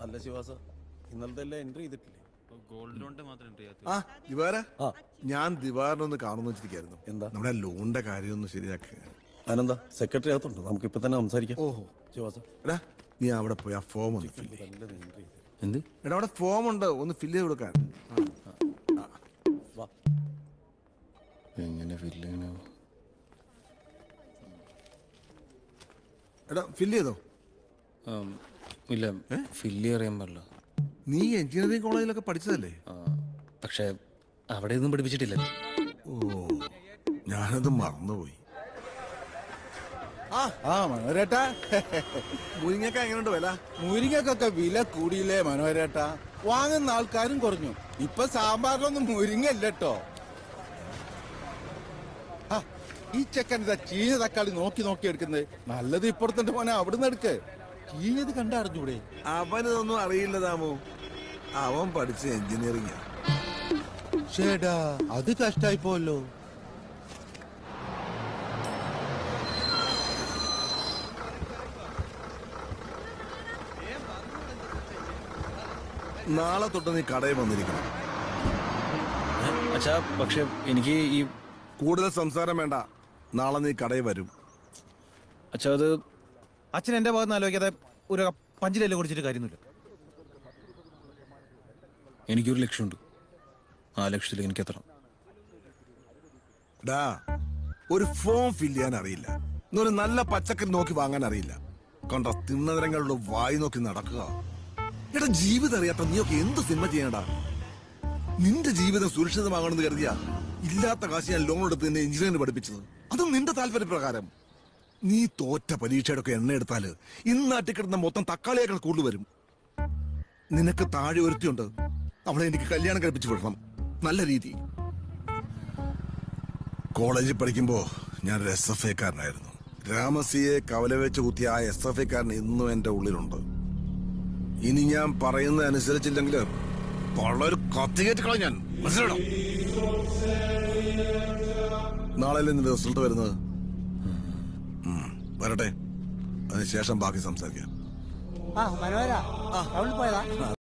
അല്ല ശിവാസ ഇന്നലത്തെ എല്ലാം എൻട്രി ചെയ്തിട്ടില്ലേ? ഗോൾഡ് ലോണിന്റെ മാത്രം എൻട്രി ചെയ്യാത്ത ആ ദിവാര ആ. ഞാൻ ദിവാറിനൊന്ന് കാണുന്നു വെച്ചിരിക്കായിരുന്നു എന്താ? നമ്മുടെ ലോണിന്റെ കാര്യം ഒന്ന് ശരിയാക്കുക അനന്താ സെക്രട്ടറി അകത്തുണ്ട്? നമുക്ക് ഇപ്പൊ തന്നെ സംസാരിക്കാം. ഓഹോ. ശിവാസ എടാ നീ അവിടെ പോയി ആ ഫോം ഒന്ന് fill ചെയ്യ്. എല്ലാം എൻട്രി ചെയ്ത്. എന്ത്? എടാ അവിടെ ഫോം ഉണ്ട് ഒന്ന് ഫില്ല് ചെയ്ത് കൊടുക്കാൻ. വാ. എങ്ങനെ ഫില്ല് ചെയ്യണോ? എടാ ഫില്ല് ചെയ്തോ? ഇല്ല ഫില്ല് അറിയാൻ പാടില്ല. നീ എഞ്ചിനീയറിംഗ് കോളേജിലൊക്കെ പഠിച്ചതല്ലേ? പക്ഷേ അവിടെ ഒന്നും പഠിപ്പിച്ചിട്ടില്ല. ഓ ഞാനത് മറന്നുപോയി. ആ മനോരേട്ടാ മുരിങ്ങക്ക എങ്ങനെയുണ്ട് വില? മുരിങ്ങക്കൊക്കെ വില കൂടിയില്ലേ മനോരേട്ടാ വാങ്ങുന്ന ആൾക്കാരും കുറഞ്ഞു. ഇപ്പൊ സാമ്പാറിലൊന്നും മുരിങ്ങ ഇല്ലട്ടോ ആ, ഈ ചെക്കൻ ഇതാ ചീഞ്ഞ തക്കാളി നോക്കി നോക്കി എടുക്കുന്നത്. നല്ലത് ഇപ്പുറത്തിന്റെ മോനെ അവിടുന്ന് എടുക്ക്. ചീഞ്ഞത് കണ്ടറിഞ്ഞൂടെ? അവനതൊന്നും അറിയില്ല താമോ അവൻ പഠിച്ച എഞ്ചിനീയറിംഗ്. ഷേടാ അത് കഷ്ടായി പോലോ നാളെ തൊട്ട് നീ കടയിൽ വന്നിരിക്കണം. അച്ഛാ പക്ഷെ എനിക്ക് ഈ കൂടുതൽ സംസാരം വേണ്ട. നാളെ നീ കടയിൽ വരും. അച്ഛാ അത് അച്ഛൻ എന്റെ ഭാഗത്ത് ആലോചിക്കാതെ ഒരു പഞ്ചിലെല്ലാം കുടിച്ചിട്ട് കാര്യമൊന്നുമില്ല. എനിക്കൊരു ലക്ഷ്യമുണ്ട്. ആ ലക്ഷ്യത്തിൽ എനിക്ക് എത്തണം. ഡാ ഒരു ഫോം ഫില്ല് ചെയ്യാൻ അറിയില്ല. ഒരു നല്ല പച്ചക്കറി നോക്കി വാങ്ങാൻ അറിയില്ല. കണ്ട തിന്നതരങ്ങളുടെ വായി നോക്കി നടക്കുക. എടാ ജീവിതം അറിയാത്ത നീയൊക്കെ എന്ത് സിനിമ ചെയ്യണടാ? നിന്റെ ജീവിതം സുരക്ഷിതമാകണമെന്ന് കരുതിയ ഇല്ലാത്ത കാശ് ഞാൻ ലോൺ എടുത്ത് നിന്നെ എഞ്ചിനീയറിംഗ് പഠിപ്പിച്ചത്. അതും നിന്റെ താല്പര്യപ്രകാരം. നീ തോറ്റ പരീക്ഷയുടെ എണ്ണ എടുത്താൽ ഇന്നാട്ടി കിടന്ന മൊത്തം തക്കാളിയേക്കാൾ കൂടുതൽ വരും. നിനക്ക് താഴെ ഒരുത്തിയുണ്ട്. അവളെ എനിക്ക് കല്യാണം കഴിപ്പിച്ചു വിടണം. നല്ല രീതി. കോളേജിൽ പഠിക്കുമ്പോ ഞാൻ ഒരു എസ് എഫ് ഐക്കാരനായിരുന്നു. രാമസിയെ കവല വെച്ച് കുത്തിയ ആ എസ് എഫ് ഐക്കാരൻ ഇന്നും എന്റെ ഉള്ളിലുണ്ട്. ഇനി ഞാൻ പറയുന്നത് അനുസരിച്ചില്ലെങ്കിൽ വളരെ കത്തികേറ്റ് കളഞ്ഞാൻ മനസ്സിലാണോ നാളെ റിസൾട്ട് വരുന്നത്? വരട്ടെ. അതിനുശേഷം ബാക്കി സംസാരിക്കാം. ആ മനോഹര. ടൗണിൽ പോയതാ.